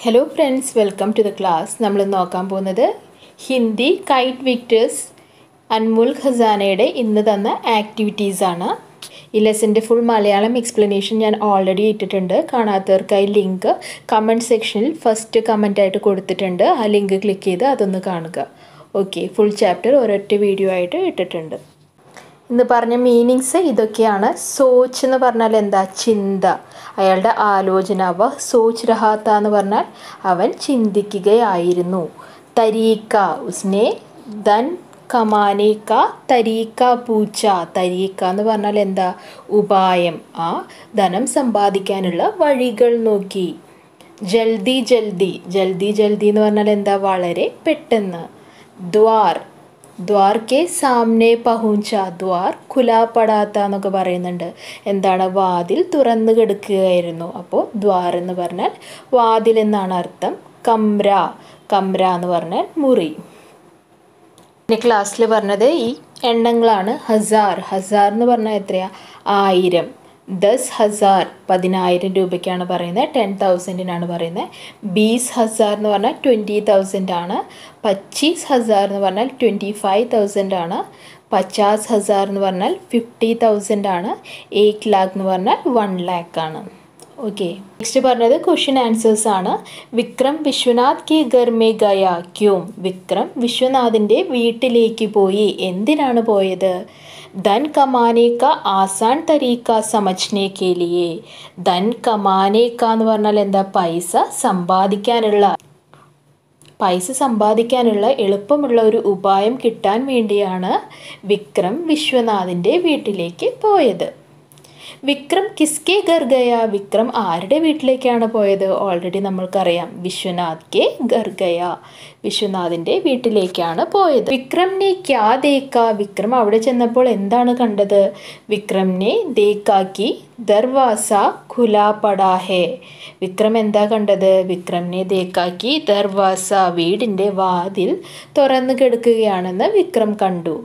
Hello friends welcome to the class നമ്മൾ നോക്കാൻ പോകുന്നത് ഹിന്ദി കൈറ്റ് വിക്ടേഴ്സ് അൻമുൽ ഖസാനയുടെ ഇന്ന് തന്ന ആക്ടിവിറ്റീസ് ആണ്. ഈ ലെസന്റെ ഫുൾ മലയാളം എക്സ്പ്ലനേഷൻ ഞാൻ ഓൾറെഡി ഇട്ടിട്ടുണ്ട്. കാണാത്തവർക്കായി ലിങ്ക് കമന്റ് സെക്ഷനിൽ ഫസ്റ്റ് കമന്റായിട്ട് കൊടുത്തിട്ടുണ്ട്. ആ ലിങ്ക് ക്ലിക്ക് ചെയ്ത് അതൊന്ന് കാണുക. ഓക്കെ ഫുൾ ചാപ്റ്റർ ഒരൊറ്റ വീഡിയോ ആയിട്ട് ഇട്ടിട്ടുണ്ട്. ഇന്ന് പറഞ്ഞ മീനിങ്സ് ഇതൊക്കെയാണ്. സോച്ച് എന്ന് പറഞ്ഞാൽ എന്താ? ചിന്ത. അയാളുടെ ആലോചന. വ സോച്ച് രഹാത്ത എന്ന് പറഞ്ഞാൽ അവൻ ചിന്തിക്കുകയായിരുന്നു. തരീക്ക. ഉസ്നെ ദൻ കമാനേക്ക തരീക്ക പൂച്ച. തരീക്ക എന്ന് പറഞ്ഞാൽ എന്താ? ഉപായം. ആ ധനം സമ്പാദിക്കാനുള്ള വഴികൾ നോക്കി. ജൽദി ജൽദി. ജൽദി ജൽദി എന്ന് പറഞ്ഞാൽ എന്താ? വളരെ പെട്ടെന്ന്. ദ്വാർ. ദ്വാർ കെ സാമ്നെ പഹുഞ്ച ദ്വാർ ഖുലാപ്പടാത്ത എന്നൊക്കെ പറയുന്നുണ്ട്. എന്താണ്? വാതിൽ തുറന്നു കിടക്കുകയായിരുന്നു. അപ്പോൾ ദ്വാർ എന്ന് പറഞ്ഞാൽ വാതിൽ എന്നാണ് അർത്ഥം. കമ്ര കമ്ര എന്ന് പറഞ്ഞാൽ മുറി. പിന്നെ ക്ലാസ്സിൽ പറഞ്ഞത് ഈ എണ്ണങ്ങളാണ് ഹസാർ. ഹസാർ എന്ന് പറഞ്ഞാൽ എത്രയാ? ആയിരം. ദസ് ഹസാർ പതിനായിരം രൂപയ്ക്കാണ് പറയുന്നത് ടെൻ തൗസൻഡിനാണ് പറയുന്നത്. ബീസ് ഹസാർ എന്ന് പറഞ്ഞാൽ ട്വന്റി തൗസൻഡ് ആണ് പച്ചീസ് ഹസാർ എന്ന് പറഞ്ഞാൽ ട്വന്റി ഫൈവ് തൗസൻഡ് ആണ് പച്ചാസ് ഹസാർ എന്ന് പറഞ്ഞാൽ ഫിഫ്റ്റി തൗസൻഡ് ആണ് എയ്റ്റ് ലാക്ക് എന്ന് പറഞ്ഞാൽ വൺ ലാക്ക് ആണ് ഓക്കെ നെക്സ്റ്റ് പറഞ്ഞത് ക്വസ്റ്റ്യൻ ആൻസേഴ്സ് ആണ്. വിക്രം വിശ്വനാഥ് കി ഗർമേ ഗയ ക്യോം? വിക്രം വിശ്വനാഥിന്റെ വീട്ടിലേക്ക് പോയി. എന്തിനാണ് പോയത്? ധൻ കമാനെ का ആസാൻ തരീക്ക സമജ്നെ के लिए ധൻ കമാനെ का പറഞ്ഞാൽ എന്താ? പൈസ സമ്പാദിക്കാനുള്ള പൈസ സമ്പാദിക്കാനുള്ള എളുപ്പമുള്ള ഒരു ഉപായം കിട്ടാൻ വേണ്ടിയാണ് വിക്രം വിശ്വനാഥിന്റെ വീട്ടിലേക്ക് പോയത്. വിക്രം കിസ്കെ ഗർഗയ വിക്രം ആരുടെ വീട്ടിലേക്കാണ് പോയത്? ഓൾറെഡി നമ്മൾക്കറിയാം. വിശ്വനാഥ് കെ ഗർഗയ വിശ്വനാഥിന്റെ വീട്ടിലേക്കാണ് പോയത്. വിക്രംനെ ക്യാ ദേക്ക? വിക്രം അവിടെ ചെന്നപ്പോൾ എന്താണ് കണ്ടത്? വിക്രംനെ ദേക്കാക്കി ദർവാസ ഖുലാ പടാഹേ വിക്രം എന്താ കണ്ടത്? വിക്രംനെ ദേക്കാക്കി ദർവാസ വീടിന്റെ വാതിൽ തുറന്നു കിടക്കുകയാണെന്ന് വിക്രം കണ്ടു.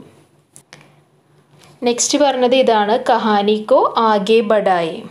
നെക്സ്റ്റ് പറഞ്ഞത് ഇതാണ്. കഹാനിക്കോ ആകെ ബഡായി.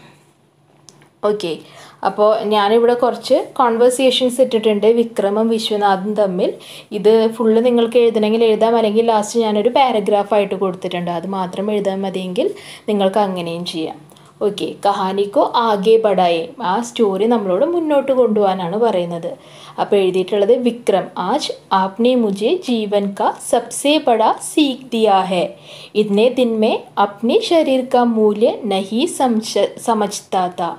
ഓക്കെ അപ്പോൾ ഞാനിവിടെ കുറച്ച് കോൺവെർസേഷൻസ് ഇട്ടിട്ടുണ്ട് വിക്രമും വിശ്വനാഥും തമ്മിൽ. ഇത് ഫുള്ള് നിങ്ങൾക്ക് എഴുതണമെങ്കിൽ എഴുതാം. അല്ലെങ്കിൽ ലാസ്റ്റ് ഞാനൊരു പാരഗ്രാഫായിട്ട് കൊടുത്തിട്ടുണ്ട്. അത് മാത്രം എഴുതാൻ മതിയെങ്കിൽ നിങ്ങൾക്ക് അങ്ങനെയും ചെയ്യാം. ഓക്കെ കഹാനിക്കോ ആകെ ബഡായി ആ സ്റ്റോറി നമ്മളോട് മുന്നോട്ട് കൊണ്ടുപോകാനാണ് പറയുന്നത്. അപ്പോൾ എഴുതിയിട്ടുള്ളത് വിക്രം ആജ് ആപ്നെ മുജെ ജീവൻ കാ സബ്സേ ബഡ സീഖ് ദിയാ ഹെ. ഇതേ ദിൻമേ അപ്നെ ശരീർ കാ മൂല്യ നഹി സംശ സമജ്താത്ത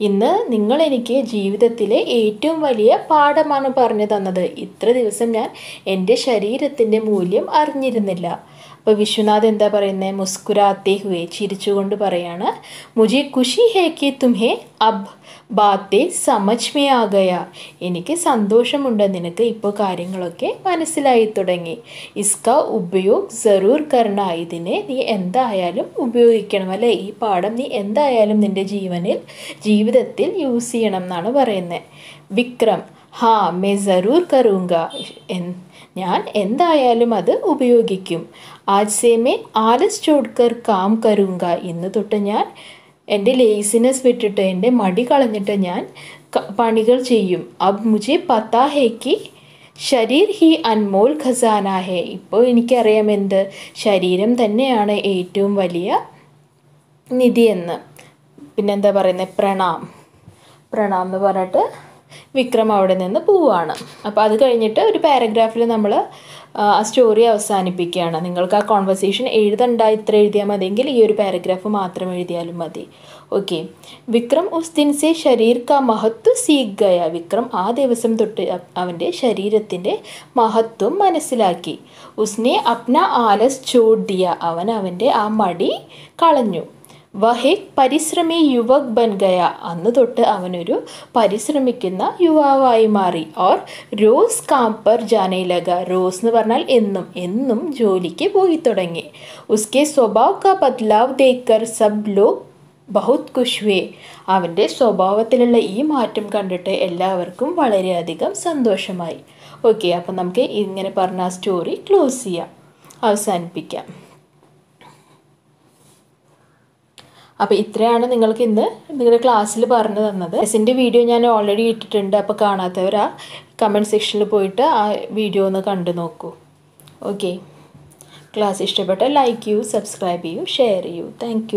ഇന്ന് നിങ്ങൾ എനിക്ക് ജീവിതത്തിലെ ഏറ്റവും വലിയ പാഠമാണ് പറഞ്ഞു തന്നത്. ഇത്ര ദിവസം ഞാൻ എന്റെ ശരീരത്തിന്റെ മൂല്യം അറിഞ്ഞിരുന്നില്ല. അപ്പോൾ വിശ്വനാഥ് എന്താ പറയുന്നത് മുസ്കുരാത്തേ ഹുവേ ചിരിച്ചുകൊണ്ട് പറയാണ്. മുജി ഖുഷി ഹേ കെ തുംഹെ അബ് ബാത്തെ സമജ് ആകയ എനിക്ക് സന്തോഷമുണ്ട് നിനക്ക് ഇപ്പോൾ കാര്യങ്ങളൊക്കെ മനസ്സിലായി തുടങ്ങി. ഇസ്ക ഉപയോഗ് സറൂർ കർണ ഇതിനെ നീ എന്തായാലും ഉപയോഗിക്കണം അല്ലേ? ഈ പാഠം നീ എന്തായാലും നിന്റെ ജീവനിൽ ജീവിതത്തിൽ യൂസ് ചെയ്യണം എന്നാണ് പറയുന്നത് വിക്രം ഹാ മേ ജറൂർ കറൂങ്ക ഞാൻ എന്തായാലും അത് ഉപയോഗിക്കും. ആജ് സേ മേ ആലസ് ചോഡ്കർ കാം കറൂങ്ക ഇന്ന് തൊട്ട് ഞാൻ എന്റെ ലേസിനെസ് വിട്ടിട്ട് എന്റെ മടി കളഞ്ഞിട്ട് ഞാൻ പണികൾ ചെയ്യും. അബ് മുജെ പത്താ ഹേക്ക് ശരീർ ഹി അൻമോൾ ഖസാന ഹേ. ഇപ്പോൾ എനിക്കറിയാം എന്ത്? ശരീരം തന്നെയാണ് ഏറ്റവും വലിയ നിധി എന്ന്. പിന്നെന്താ പറയുന്നത് പ്രണാം. പ്രണാം എന്ന് പറഞ്ഞിട്ട് വിക്രം അവിടെ നിന്ന് പോവുകയാണ് അപ്പോൾ അത് കഴിഞ്ഞിട്ട് ഒരു പാരഗ്രാഫിൽ നമ്മൾ ആ സ്റ്റോറി അവസാനിപ്പിക്കുകയാണ്. നിങ്ങൾക്ക് ആ കോൺവെർസേഷൻ എഴുതണ്ട ഇത്ര എഴുതിയാൽ മതി മതിയെങ്കിൽ ഈ ഒരു പാരഗ്രാഫ് മാത്രം എഴുതിയാലും മതി. ഓക്കെ വിക്രം ഉസ് ദിൻ സെ ശരീർ കാ മഹത്വ സീഖ് ഗയ. വിക്രം ആ ദിവസം തൊട്ട് അവന്റെ ശരീരത്തിന്റെ മഹത്വം മനസ്സിലാക്കി. ഉസ്നെ അപ്ന ആലസ് ചോഡ് ദിയ അവൻ അവന്റെ ആ മടി കളഞ്ഞു. വഹെ പരിശ്രമി യുവക് ബൻ ഗയ. അന്ന് തൊട്ട് അവനൊരു പരിശ്രമിക്കുന്ന യുവാവായി മാറി. ഓർ റോസ് കാമ്പർ ജാനയിലക. റോസ് എന്ന് പറഞ്ഞാൽ എന്നും എന്നും ജോലിക്ക് പോയി തുടങ്ങി. ഉസ്കെ സ്വഭാവ് കാ ബദ്ലാവ് ദേക്കർ സബ് ലോക് ബഹുത് കുഷ്വേ അവന്റെ സ്വഭാവത്തിലുള്ള ഈ മാറ്റം കണ്ടിട്ട് എല്ലാവർക്കും വളരെയധികം സന്തോഷമായി. ഓക്കെ അപ്പം നമുക്ക് ഇങ്ങനെ പറഞ്ഞ ആ സ്റ്റോറി ക്ലോസ് ചെയ്യാം. അവസാനിപ്പിക്കാം. അപ്പോൾ ഇത്രയാണ് നിങ്ങൾക്ക് ഇന്ന് നിങ്ങളുടെ ക്ലാസ്സിൽ പറഞ്ഞു തന്നത്. എസിന്റെ വീഡിയോ ഞാൻ ഓൾറെഡി ഇട്ടിട്ടുണ്ട്. അപ്പോൾ കാണാത്തവരാ ആ കമന്റ് സെക്ഷനിൽ പോയിട്ട് ആ വീഡിയോ ഒന്ന് കണ്ടു നോക്കൂ. ഓക്കെ ക്ലാസ് ഇഷ്ടപ്പെട്ട ലൈക്ക് ചെയ്യൂ സബ്സ്ക്രൈബ് ചെയ്യൂ ഷെയർ ചെയ്യൂ. താങ്ക്